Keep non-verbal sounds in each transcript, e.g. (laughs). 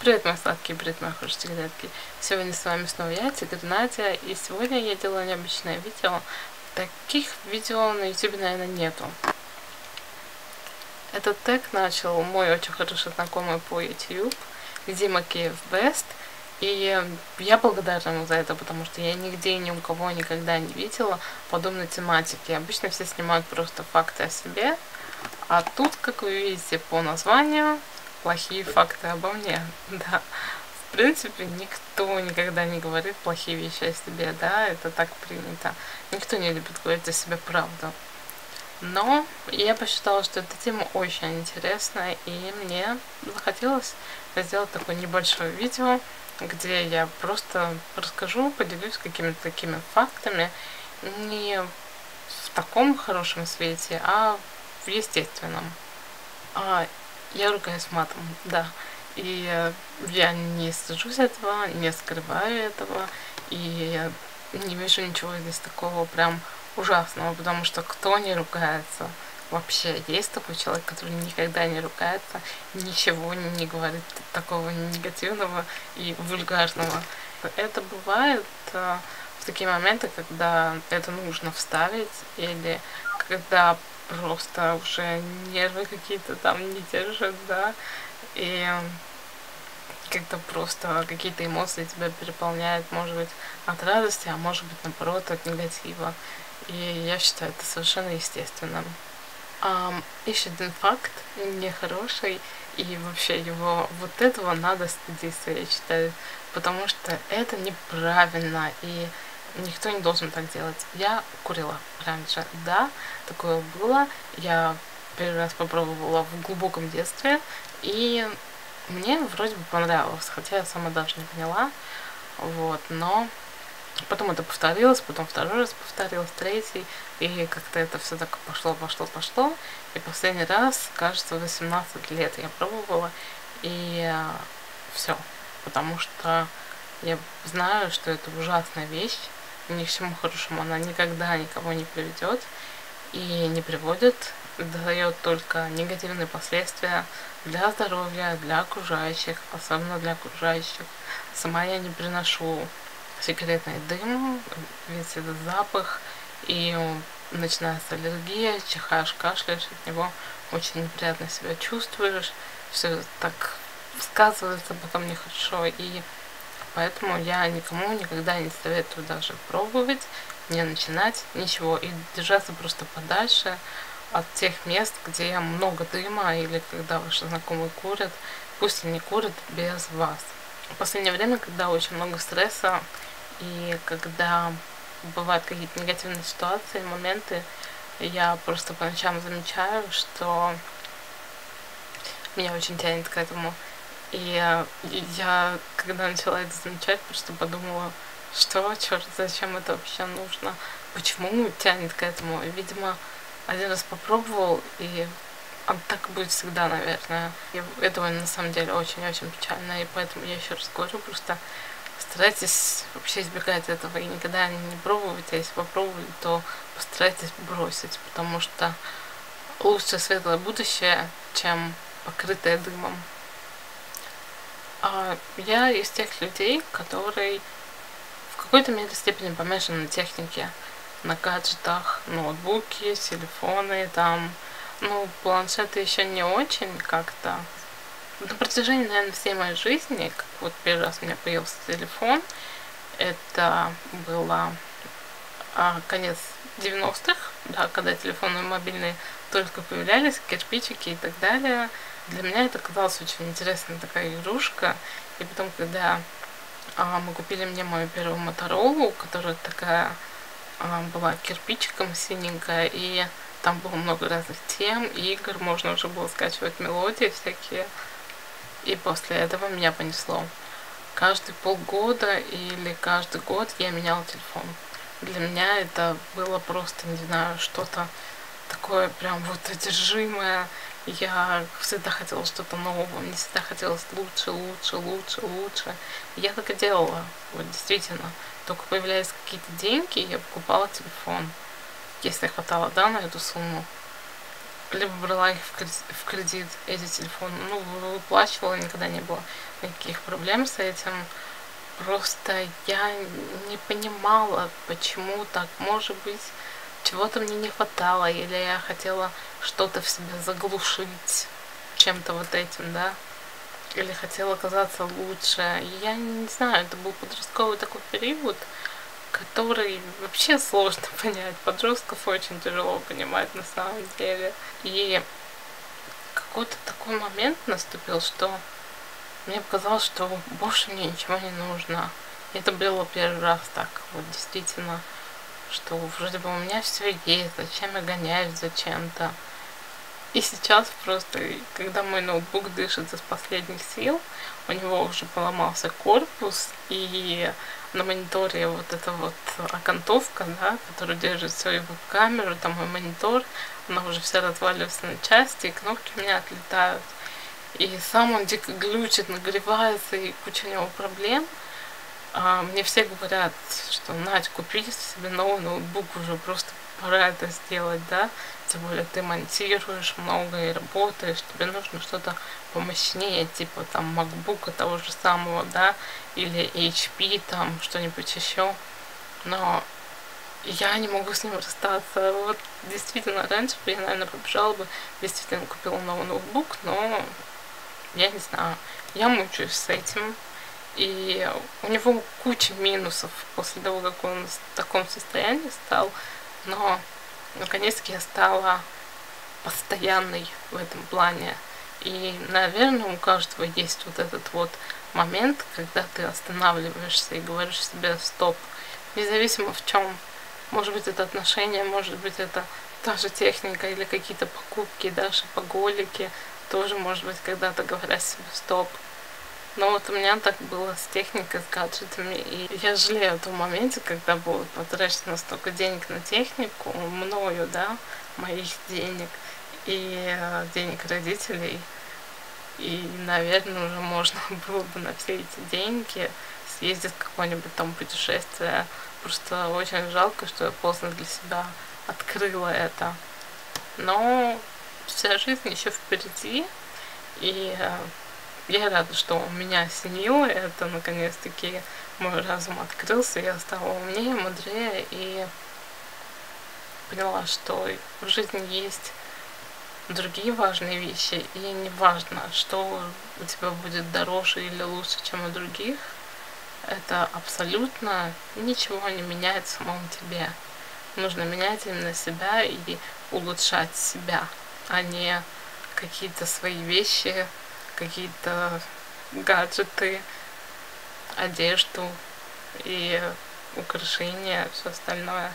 Привет, мои сладкие, привет, мои хорошие глядки. Сегодня с вами снова я, Тигр Надя, и сегодня я делаю необычное видео. Таких видео на YouTube, наверное, нету. Этот тег начал мой очень хороший знакомый по YouTube, Дима Киев Бест, и я благодарна ему за это, потому что я нигде ни у кого никогда не видела подобной тематики. Обычно все снимают просто факты о себе, а тут, как вы видите по названию, плохие факты обо мне, (laughs) да. В принципе, никто никогда не говорит плохие вещи о себе, да, это так принято. Никто не любит говорить о себе правду. Но я посчитала, что эта тема очень интересная, и мне захотелось сделать такое небольшое видео, где я просто расскажу, поделюсь какими-то такими фактами, не в таком хорошем свете, а в естественном. Я ругаюсь матом, да. И э, я не стыжусь этого, не скрываю этого, и не вижу ничего здесь такого прям ужасного, потому что кто не ругается, вообще есть такой человек, который никогда не ругается, ничего не говорит такого негативного и вульгарного. Это бывает э, в такие моменты, когда это нужно вставить, или когда просто уже нервы какие-то там не держат, да, и как-то просто какие-то эмоции тебя переполняют, может быть, от радости, а может быть, наоборот, от негатива. И я считаю это совершенно естественным. Um, еще один факт нехороший, и вообще его вот этого надо стыдиться, я считаю, потому что это неправильно, и никто не должен так делать. Я курила раньше, да, такое было. Я первый раз попробовала в глубоком детстве, и мне вроде бы понравилось, хотя я сама даже не поняла, вот, но потом это повторилось, потом второй раз повторилось, третий, и как-то это все так пошло, пошло, пошло, и последний раз, кажется, 18 лет я пробовала, и э, все, потому что я знаю, что это ужасная вещь, ни к чему хорошему. Она никогда никого не приведет и не приводит, дает только негативные последствия для здоровья, для окружающих, особенно для окружающих. Сама я не приношу сигаретный дым, весь этот запах, и начинается аллергия, чихаешь, кашляешь от него, очень неприятно себя чувствуешь, все так сказывается потом нехорошо, и Поэтому я никому никогда не советую даже пробовать, не начинать ничего и держаться просто подальше от тех мест, где много дыма или когда ваши знакомые курят, пусть они курят без вас. В последнее время, когда очень много стресса и когда бывают какие-то негативные ситуации, моменты, я просто по ночам замечаю, что меня очень тянет к этому. И я, когда начала это замечать, просто подумала, что, черт, зачем это вообще нужно? Почему тянет к этому? Видимо, один раз попробовал, и он так будет всегда, наверное. И этого на самом деле очень-очень печально, и поэтому я еще раз говорю, просто старайтесь вообще избегать этого и никогда не пробовать, а если попробовали, то постарайтесь бросить, потому что лучше светлое будущее, чем покрытое дымом. А, я из тех людей, которые в какой-то мере степени помешаны на технике, на гаджетах, ноутбуки, телефоны, там, ну, планшеты еще не очень как-то. На протяжении, наверное, всей моей жизни, как вот первый раз у меня появился телефон, это было а, конец 90-х, да, когда телефоны мобильные только появлялись, кирпичики и так далее. Для меня это казалось очень интересная такая игрушка. И потом, когда а, мы купили мне мою первую Моторолу, которая такая а, была кирпичиком синенькая, и там было много разных тем, игр, можно уже было скачивать мелодии всякие. И после этого меня понесло. Каждые полгода или каждый год я меняла телефон. Для меня это было просто, не знаю, что-то такое прям вот одержимое. Я всегда хотела что-то нового, мне всегда хотелось лучше, лучше, лучше, лучше. Я так и делала, вот действительно. Только появлялись какие-то деньги, я покупала телефон, если хватало, да, на эту сумму. либо брала их в кредит, в кредит эти телефоны. Ну, выплачивала, никогда не было никаких проблем с этим. Просто я не понимала, почему так. Может быть, чего-то мне не хватало, или я хотела что-то в себе заглушить чем-то вот этим, да, или хотела казаться лучше. Я не знаю, это был подростковый такой период, который вообще сложно (laughs) понять. Подростков очень тяжело понимать на самом деле. И какой-то такой момент наступил, что мне показалось, что больше мне ничего не нужно. Это было первый раз так, вот действительно, что вроде бы у меня все есть, зачем я гоняюсь за чем-то. И сейчас просто, когда мой ноутбук дышит из последних сил, у него уже поломался корпус, и на мониторе вот эта вот окантовка, да, которая держит свою камеру, там мой монитор, она уже вся разваливается на части, и кнопки у меня отлетают. И сам он дико глючит, нагревается, и куча у него проблем. А, мне все говорят, что Надь, купи себе новый ноутбук, уже просто пора это сделать, да. Тем более ты монтируешь много и работаешь, тебе нужно что-то помощнее, типа там MacBook того же самого, да, или HP, там что-нибудь еще. Но я не могу с ним расстаться. Вот действительно, раньше бы я, наверное, побежала бы, действительно купила новый ноутбук, но я не знаю, я мучаюсь с этим. И у него куча минусов после того, как он в таком состоянии стал. Но наконец-таки я стала постоянной в этом плане. И, наверное, у каждого есть вот этот вот момент, когда ты останавливаешься и говоришь себе стоп, независимо в чем. Может быть, это отношения, может быть, это та же техника или какие-то покупки, даже поголики, тоже, может быть, когда-то говорят себе стоп. Но вот у меня так было с техникой, с гаджетами. И я жалею о том моменте, когда было потрачено столько денег на технику, мною, да, моих денег и э, денег родителей. И, наверное, уже можно (laughs) было бы на все эти деньги съездить в какое-нибудь там путешествие. Просто очень жалко, что я поздно для себя открыла это. Но вся жизнь еще впереди. И э, я рада, что у меня осенило это, наконец-таки мой разум открылся, я стала умнее, мудрее и поняла, что в жизни есть другие важные вещи, и не важно, что у тебя будет дороже или лучше, чем у других, это абсолютно ничего не меняет в самом тебе. Нужно менять именно себя и улучшать себя, а не какие-то свои вещи, какие-то гаджеты, одежду и украшения, все остальное.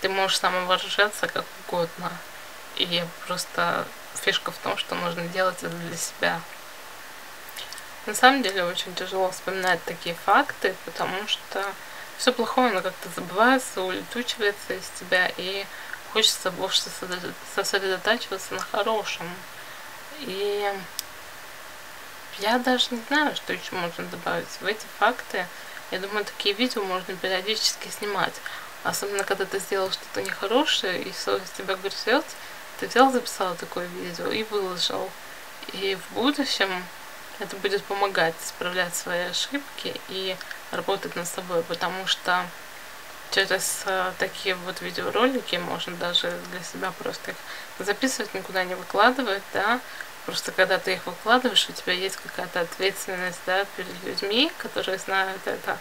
Ты можешь самовыражаться как угодно. И просто фишка в том, что нужно делать это для себя. На самом деле очень тяжело вспоминать такие факты, потому что все плохое, оно как-то забывается, улетучивается из тебя, и хочется больше сосредотачиваться на хорошем. И я даже не знаю, что еще можно добавить в эти факты. Я думаю, такие видео можно периодически снимать. Особенно, когда ты сделал что-то нехорошее, и совесть тебя грызет, ты взял, записал такое видео и выложил. И в будущем это будет помогать исправлять свои ошибки и работать над собой, потому что через э, такие вот видеоролики можно даже для себя просто их записывать, никуда не выкладывать, да, Просто когда ты их выкладываешь, у тебя есть какая-то ответственность да, перед людьми, которые знают это,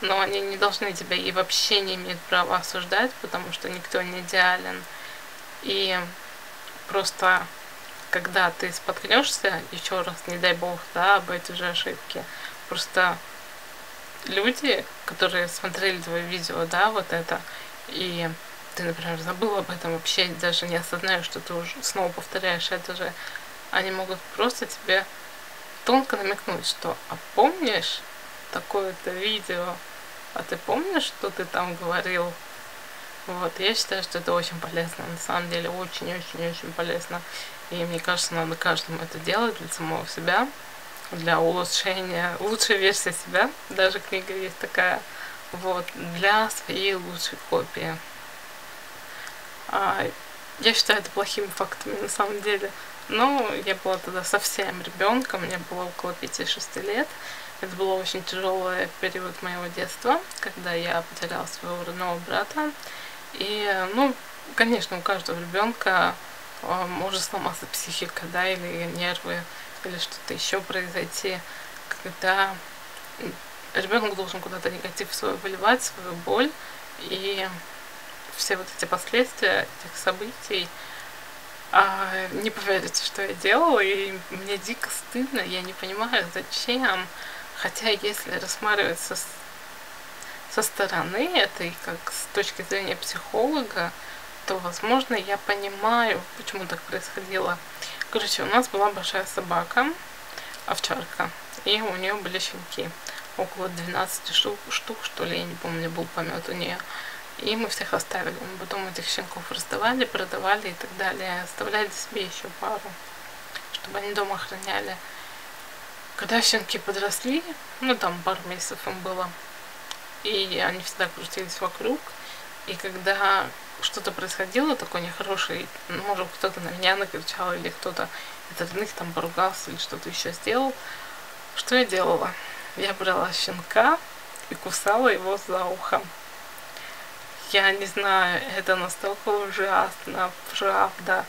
но они не должны тебя и вообще не имеют права осуждать, потому что никто не идеален. И просто когда ты споткнешься, еще раз, не дай бог, да, об эти же ошибки, просто люди, которые смотрели твое видео, да, вот это, и ты, например, забыл об этом вообще, даже не осознаешь, что ты уже снова повторяешь это же, они могут просто тебе тонко намекнуть, что «а помнишь такое-то видео? А ты помнишь, что ты там говорил?» Вот, я считаю, что это очень полезно, на самом деле очень-очень-очень полезно. И мне кажется, надо каждому это делать для самого себя, для улучшения, лучшей версии себя. Даже книга есть такая, вот, для своей лучшей копии. А, Я считаю это плохими фактами на самом деле. Но я была тогда совсем ребенком, мне было около 5-6 лет. Это был очень тяжелый период моего детства, когда я потеряла своего родного брата. И, ну, конечно, у каждого ребенка а, может сломаться психика, да, или нервы, или что-то еще произойти, когда ребенок должен куда-то негатив свой выливать, свою боль, и все вот эти последствия этих событий, а, не поверите, что я делала, и мне дико стыдно, я не понимаю, зачем, хотя если рассматривать со, со стороны этой, как с точки зрения психолога, то, возможно, я понимаю, почему так происходило. Короче, у нас была большая собака, овчарка, и у нее были щенки. Около 12 штук, штук, что ли, я не помню, был помет у нее. И мы всех оставили. Мы потом этих щенков раздавали, продавали и так далее. Оставляли себе еще пару, чтобы они дома охраняли. Когда щенки подросли, ну там пару месяцев им было, и они всегда крутились вокруг, и когда что-то происходило такое нехорошее, может кто-то на меня накричал, или кто-то из родных там поругался, или что-то еще сделал, что я делала? Я брала щенка и кусала его за ухом. Я не знаю, это настолько ужасно, правда.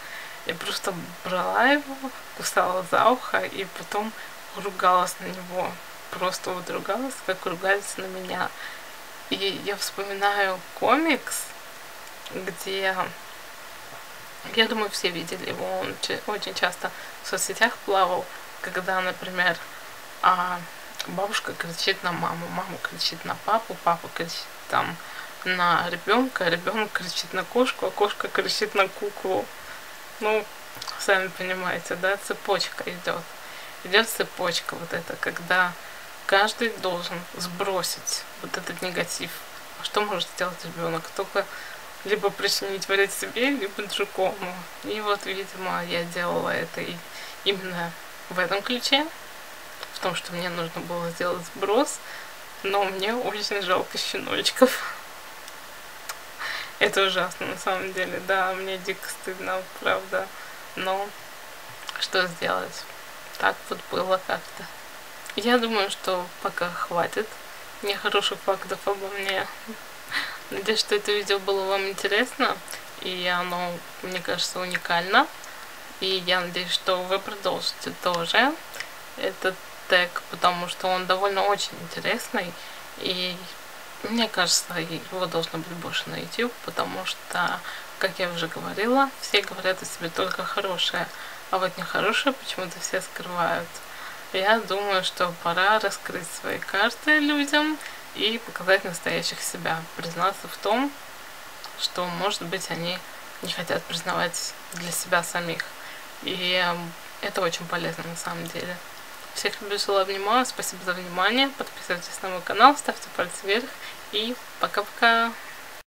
Я просто брала его, кусала за ухо и потом ругалась на него. Просто вот ругалась, как ругались на меня. И я вспоминаю комикс, где, я думаю, все видели его, он очень часто в соцсетях плавал, когда, например, а, бабушка кричит на маму, мама кричит на папу, папа кричит там на ребенка, ребенок кричит на кошку, а кошка кричит на куклу. Ну, сами понимаете, да, цепочка идет. Идет цепочка вот это, когда каждый должен сбросить вот этот негатив. А что может сделать ребенок? Только либо причинить вред себе, либо другому. И вот, видимо, я делала это и именно в этом ключе, в том, что мне нужно было сделать сброс, но мне очень жалко щеночков. Это ужасно на самом деле, да, мне дико стыдно, правда, но что сделать? Так вот было как-то. Я думаю, что пока хватит нехороших фактов обо мне. Надеюсь, что это видео было вам интересно, и оно, мне кажется, уникально. И я надеюсь, что вы продолжите тоже этот тег, потому что он довольно очень интересный, и мне кажется, его должно быть больше на YouTube, потому что, как я уже говорила, все говорят о себе только хорошее, а вот нехорошее почему-то все скрывают. Я думаю, что пора раскрыть свои карты людям и показать настоящих себя, признаться в том, что, может быть, они не хотят признавать для себя самих. И эм, это очень полезно на самом деле. Всех люблю, целую, обнимаю. Спасибо за внимание. Подписывайтесь на мой канал, ставьте пальцы вверх. И пока-пока.